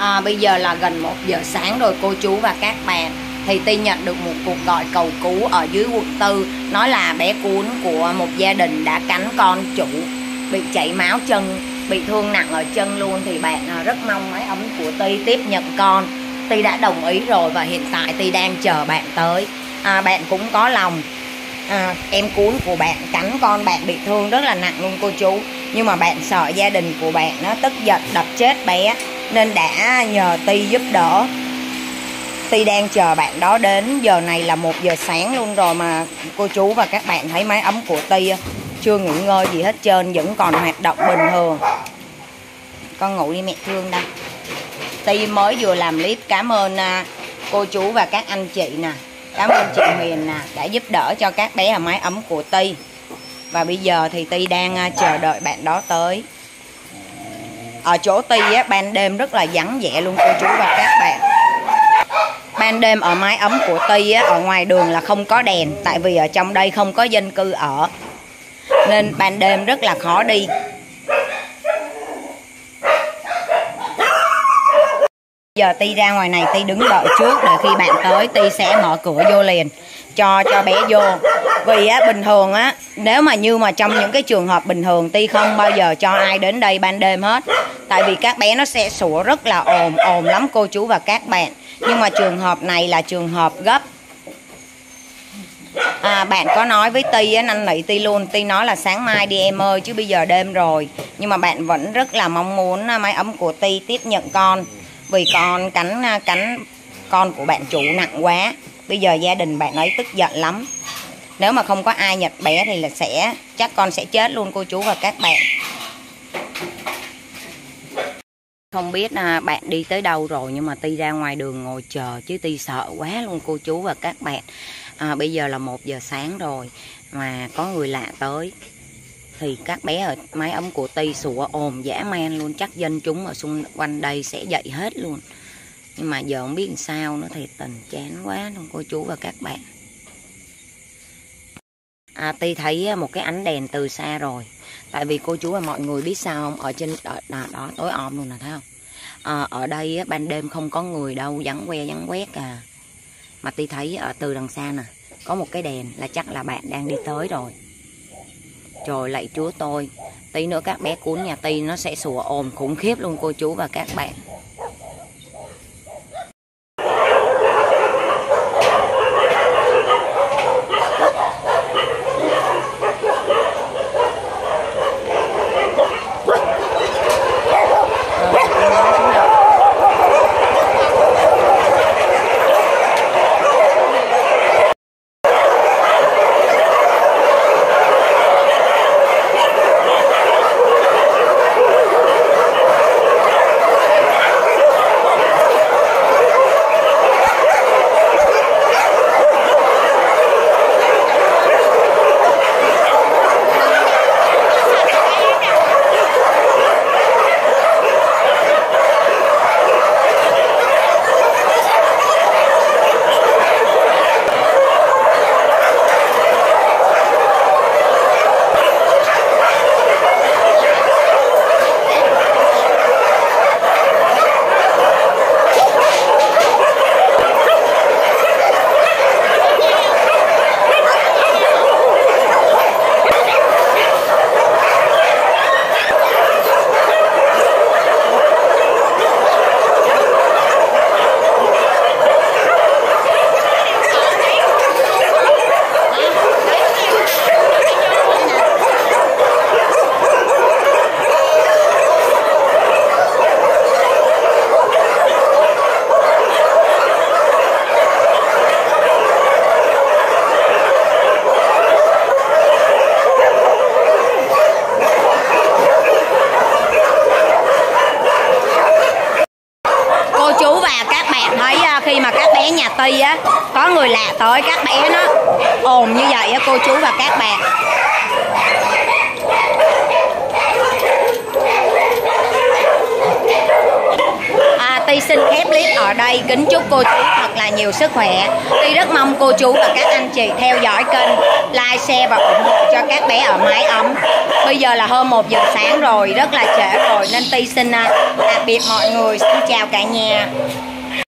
à, bây giờ là gần 1 giờ sáng rồi cô chú và các bạn. Thì Ti nhận được một cuộc gọi cầu cứu ở dưới quận tư. Nói là bé cuốn của một gia đình đã cắn con chủ. Bị chảy máu chân bị thương nặng ở chân luôn. Thì bạn à, rất mong máy ấm của Ti tiếp nhận con. Ti đã đồng ý rồi và hiện tại Ti đang chờ bạn tới. À, bạn cũng có lòng. À, em cuốn của bạn cắn con bạn bị thương rất là nặng luôn cô chú. Nhưng mà bạn sợ gia đình của bạn nó tức giận đập chết bé nên đã nhờ Ti giúp đỡ. Ti đang chờ bạn đó đến. Giờ này là một giờ sáng luôn rồi mà cô chú và các bạn thấy máy ấm của Ti chưa nghỉ ngơi gì hết trơn, vẫn còn hoạt động bình thường. Con ngủ đi mẹ thương đây. Ti mới vừa làm clip. Cảm ơn à, cô chú và các anh chị nè. Cảm ơn chị Huyền nè, đã giúp đỡ cho các bé ở máy ấm của Ti. Và bây giờ thì Ti đang à, chờ đợi bạn đó tới ở chỗ Ti á, ban đêm rất là vắng vẻ luôn cô chú và các bạn. Ban đêm ở mái ấm của Ti á, ở ngoài đường là không có đèn tại vì ở trong đây không có dân cư ở. Nên ban đêm rất là khó đi. Giờ Ti ra ngoài này Ti đứng đợi trước để khi bạn tới Ti sẽ mở cửa vô liền cho cho bé vô. Vì á bình thường á nếu mà như mà trong những cái trường hợp bình thường Ti không bao giờ cho ai đến đây ban đêm hết. Tại vì các bé nó sẽ sủa rất là ồn ồn lắm cô chú và các bạn. Nhưng mà trường hợp này là trường hợp gấp. À, bạn có nói với ti á năn nỉ ti luôn ti nói là sáng mai đi em ơi chứ bây giờ đêm rồi. Nhưng mà bạn vẫn rất là mong muốn à, máy ấm của ti tiếp nhận con vì con cắn cánh à, cắn con của bạn chủ nặng quá. Bây giờ gia đình bạn ấy tức giận lắm. Nếu mà không có ai nhặt bé thì là sẽ chắc con sẽ chết luôn cô chú và các bạn. Không biết à, bạn đi tới đâu rồi nhưng mà Ti ra ngoài đường ngồi chờ chứ Ti sợ quá luôn cô chú và các bạn. À, bây giờ là một giờ sáng rồi mà có người lạ tới thì các bé ở máy ấm của tây sủa ồn dã man luôn. Chắc dân chúng ở xung quanh đây sẽ dậy hết luôn. Nhưng mà giờ không biết làm sao nữa thì tình chán quá luôn cô chú và các bạn. À, Ti thấy à, một cái ánh đèn từ xa rồi. Tại vì cô chú và mọi người biết sao không? Ở trên đó, đó, đó tối om luôn nè thấy không? À, ở đây ban đêm không có người đâu vắng que vắng quét à. Mà ti thấy ở từ đằng xa nè có một cái đèn là chắc là bạn đang đi tới rồi trời, lạy chúa tôi. Tí nữa các bé cuốn nhà ti nó sẽ sủa ồn khủng khiếp luôn, cô chú và các bạn cô chú và các bạn thấy à, khi mà các ty ti á có người lạ tới các bé nó ồn như vậy á cô chú và các bạn. À, Ti xin khép clip ở đây. Kính chúc cô chú thật là nhiều sức khỏe. Ti rất mong cô chú và các anh chị theo dõi kênh like share và ủng hộ cho các bé ở mái ấm. Bây giờ là hơn 1 giờ sáng rồi rất là trễ rồi nên Ti xin à, tạm biệt mọi người. Xin chào cả nhà.